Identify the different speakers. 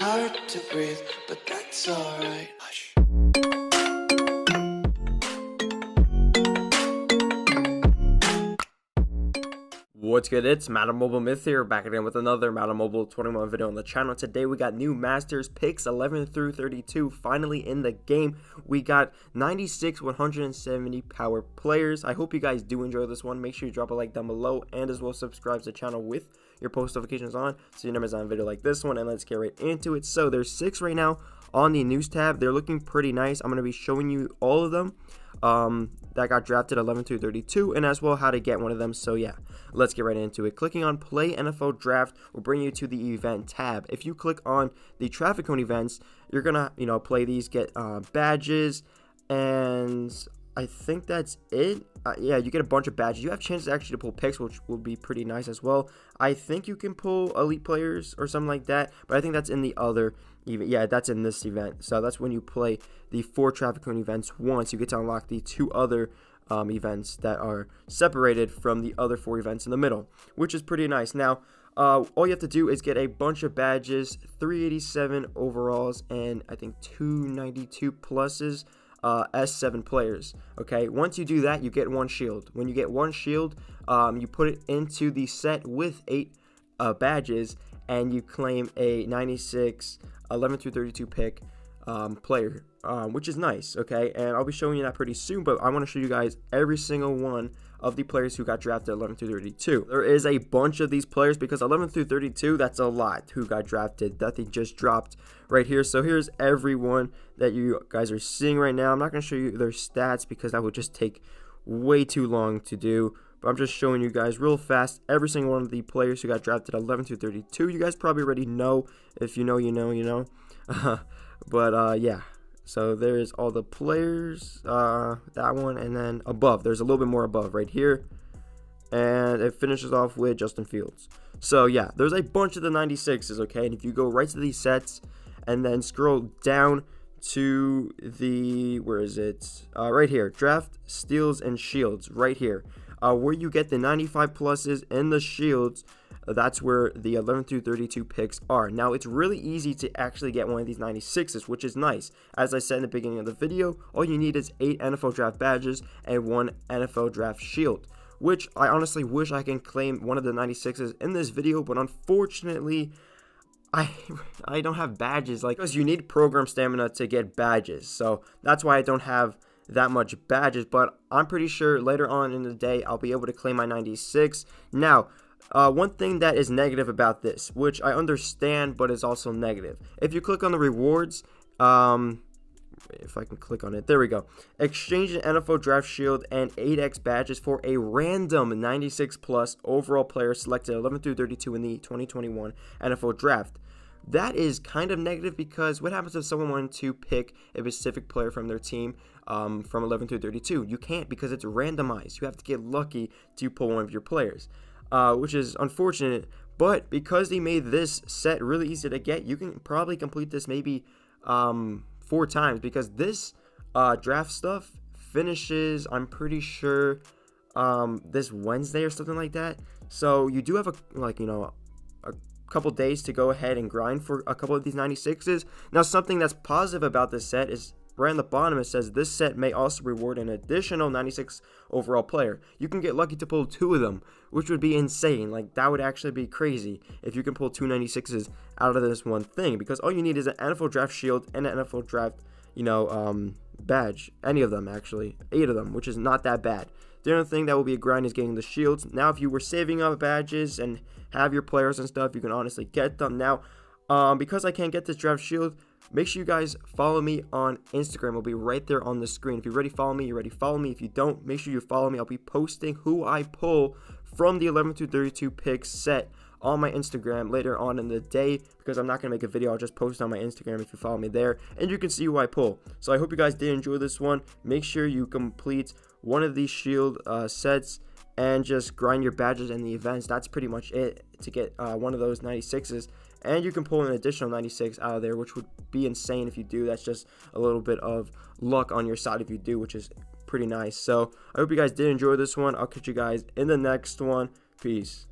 Speaker 1: Hard to breathe, but that's alright. Hush.
Speaker 2: What's good? It's Madden Mobile Myth here, back again with another Madden Mobile 21 video on the channel. Today we got new Masters picks 11 through 32 finally in the game. We got 96 170 power players. I hope you guys do enjoy this one. Make sure you drop a like down below and as well subscribe to the channel with your post notifications on so you never miss on a video like this one. And let's get right into it. So there's six right now on the news tab. They're looking pretty nice. I'm going to be showing you all of them um, that got drafted 11 through 32 and as well how to get one of them. So yeah, let's get right into it. Clicking on play NFL draft will bring you to the event tab. If you click on the traffic cone events, you're going to, you know, play these, get uh, badges and I think that's it. Uh, yeah, you get a bunch of badges. You have chances actually to pull picks, which will be pretty nice as well. I think you can pull elite players or something like that, but I think that's in the other event. Yeah, that's in this event. So that's when you play the four traffic cone events once. You get to unlock the two other um, events that are separated from the other four events in the middle, which is pretty nice. Now, uh, all you have to do is get a bunch of badges, 387 overalls, and I think 292 pluses uh, S7 players. Okay, once you do that, you get one shield. When you get one shield, um, you put it into the set with eight uh, badges, and you claim a 96 11 through 32 pick um, player, um, which is nice. Okay, and I'll be showing you that pretty soon. But I want to show you guys every single one of the players who got drafted 11 through 32. There is a bunch of these players because 11 through 32, that's a lot who got drafted. That they just dropped right here. So here's everyone that you guys are seeing right now. I'm not going to show you their stats because that would just take way too long to do. But I'm just showing you guys real fast every single one of the players who got drafted 11 through 32. You guys probably already know. If you know, you know, you know. but uh, yeah, so there's all the players, uh, that one, and then above. There's a little bit more above right here. And it finishes off with Justin Fields. So yeah, there's a bunch of the 96s, okay? And if you go right to these sets and then scroll down to the, where is it? Uh, right here, draft, steals, and shields, right here. Uh, where you get the 95 pluses and the shields that's where the 11 through 32 picks are. Now, it's really easy to actually get one of these 96s, which is nice. As I said in the beginning of the video, all you need is 8 NFL draft badges and 1 NFL draft shield, which I honestly wish I can claim one of the 96s in this video, but unfortunately, I I don't have badges like because you need program stamina to get badges. So that's why I don't have that much badges, but I'm pretty sure later on in the day I'll be able to claim my 96. Now, uh, one thing that is negative about this, which I understand, but is also negative. If you click on the rewards, um, if I can click on it, there we go. Exchange an NFL Draft Shield and 8x badges for a random 96 plus overall player selected 11 through 32 in the 2021 NFL Draft. That is kind of negative because what happens if someone wanted to pick a specific player from their team um, from 11 through 32? You can't because it's randomized. You have to get lucky to pull one of your players uh, which is unfortunate. But because they made this set really easy to get, you can probably complete this maybe um, four times because this uh, draft stuff finishes, I'm pretty sure, um, this Wednesday or something like that. So you do have a like you know a couple days to go ahead and grind for a couple of these 96s. Now something that's positive about this set is Right on the bottom, it says this set may also reward an additional 96 overall player. You can get lucky to pull two of them, which would be insane. Like, that would actually be crazy if you can pull two 96s out of this one thing, because all you need is an NFL draft shield and an NFL draft, you know, um, badge. Any of them, actually. Eight of them, which is not that bad. The other thing that will be a grind is getting the shields. Now, if you were saving up badges and have your players and stuff, you can honestly get them. Now, um, because I can't get this draft shield, Make sure you guys follow me on Instagram. It'll be right there on the screen. If you already follow me, you already follow me. If you don't, make sure you follow me. I'll be posting who I pull from the 11 to 32 pick set on my Instagram later on in the day because I'm not going to make a video. I'll just post on my Instagram if you follow me there and you can see who I pull. So I hope you guys did enjoy this one. Make sure you complete one of these shield uh, sets and just grind your badges and the events. That's pretty much it to get uh, one of those 96s and you can pull an additional 96 out of there which would be insane if you do. That's just a little bit of luck on your side if you do which is pretty nice. So i hope you guys did enjoy this one. I'll catch you guys in the next one. Peace